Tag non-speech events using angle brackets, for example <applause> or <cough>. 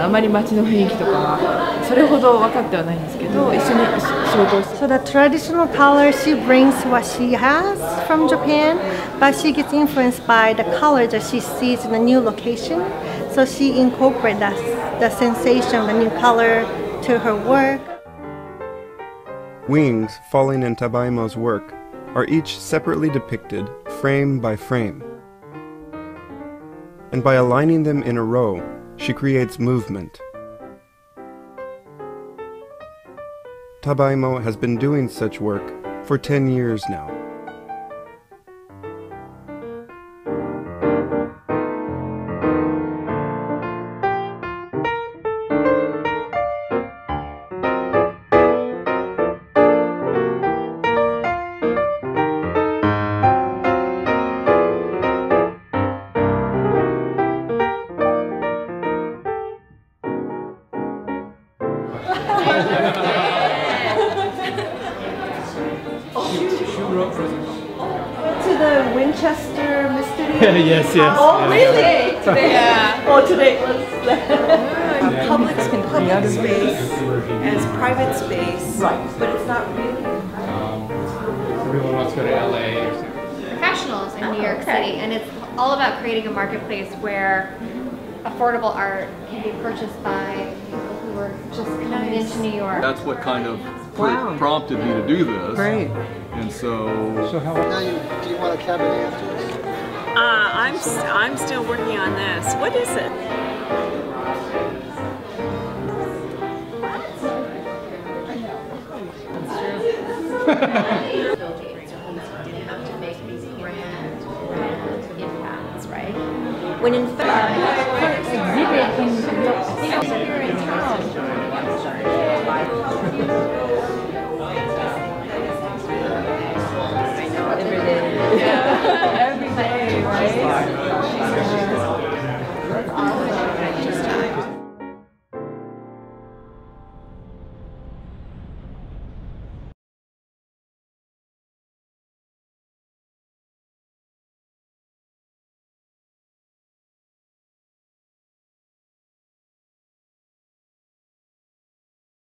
あまり街の雰囲気とかはそれほど分かってはないんですけど一緒に仕事をして So the traditional color, she brings what she has from Japan, but she gets influenced by the color that she sees in a new location. So she incorporates that, the sensation of the new color to her work. Wings falling in Tabaimo's work are each separately depicted frame by frame. And by aligning them in a row, she creates movement. Tabaimo has been doing such work for 10 years now. To the Winchester Mystery. <laughs> yes, yes. Oh, really? Today, yeah. Oh, today was. <laughs> Mm. public, public space as private space, Right. but it's not really. Everyone wants to go to LA or something. professionals in New York City, and it's all about creating a marketplace where affordable art can be purchased by people who are just coming into New York. That's what kind of pr- Wow. prompted me to do this. Great. And so So how Now you, do you want a cabinet afterwards? Uh, I'm s- I'm still working on this. What is it? When in fact, exhibit can, you know, here in town.